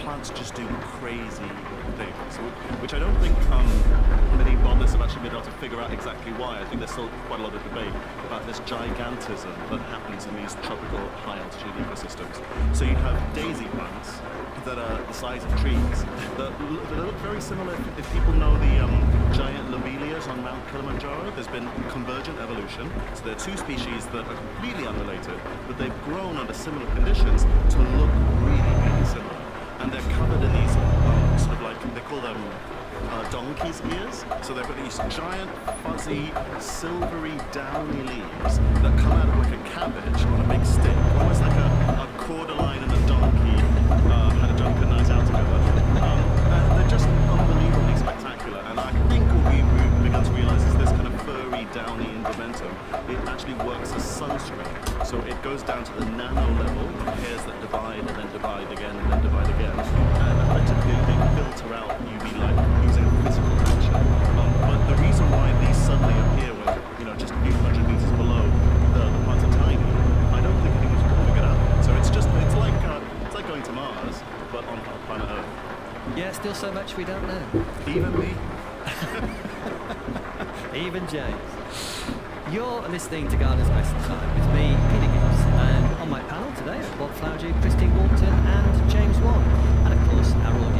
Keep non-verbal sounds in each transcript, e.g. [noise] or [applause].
plants just do crazy things, which I don't think um, many botanists have actually been able to figure out exactly why. I think there's still quite a lot of debate about this gigantism that happens in these tropical high-altitude ecosystems. So you have daisy plants that are the size of trees that, that look very similar. If people know the um, giant lobelias on Mount Kilimanjaro, there's been convergent evolution. So there are two species that are completely unrelated, but they've grown under similar conditions to look really. And they're covered in these um, sort of like, they call them uh, donkey's ears. So they've got these giant, fuzzy, silvery, downy leaves that come out of like a cabbage on a big stick, almost like a, then divide again and then divide again. And effectively they filter out UV light using physical action. Um, but the reason why these suddenly appear when, you know, just a few hundred meters below the, the plants are tiny, I don't think anyone's figured out. So it's just, it's like, uh, it's like going to Mars, but on planet Earth. Yeah, still so much we don't know. Even me. [laughs] Even James. You're listening to Gardener's Best Time with me, Peter Gibbs, and on my panel today are Bob Flowerdew, Christine Walkden and James Wong, and of course our audience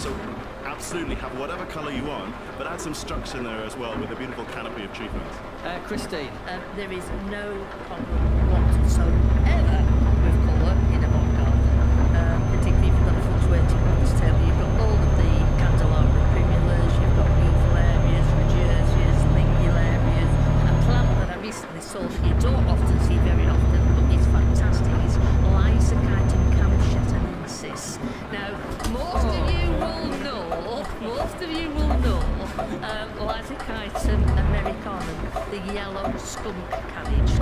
So absolutely have whatever colour you want, but add some structure in there as well with a beautiful canopy of tree ferns. Uh, Christine, Um, there is no problem whatsoever you will know um, Lysichiton americanum, the yellow skunk cabbage,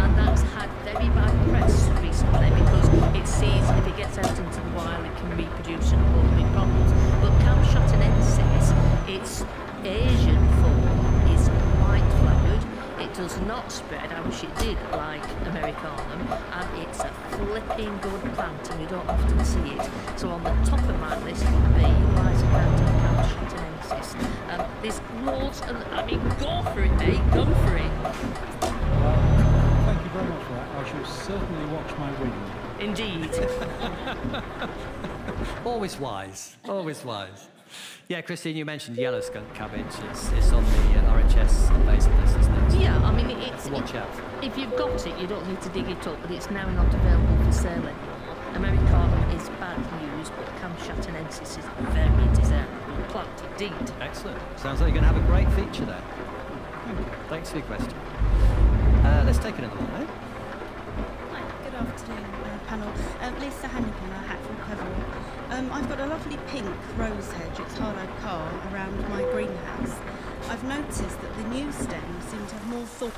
and that's had very bad press recently because it sees if it gets out into the wild it can reproduce and cause big problems. But Camtschatcensis, its Asian form is white flowered. It does not spread I wish it did like Americanum, and it's a flipping good plant, and you don't often see it. So on the top of my list would be Lysichiton camtschatcensis. Um, there's loads, and I mean, go for it, mate, go for it. Well, thank you very much for that. I shall certainly watch my wind. Indeed. [laughs] always wise, always wise. Yeah, Christine, you mentioned yellow skunk cabbage. It's, it's on the uh, RHS invasive list, isn't it? yeah, I mean, it's. Watch out. If you've got it, you don't need to dig it up, but it's now not available for sale anymore. Americanum is bad news, but Camtschatcensis is very desirable plant indeed. Excellent. Sounds like you're going to have a great feature there. Thanks for your question. Uh, let's take another one, eh? Hi, good afternoon, uh, panel. Um, Lisa Hannigan, uh, Hatfield Peveril. Um, I've got a lovely pink rose hedge, it's Harlow Carr, around my greenhouse. I've noticed that the new stems seem to have more thorns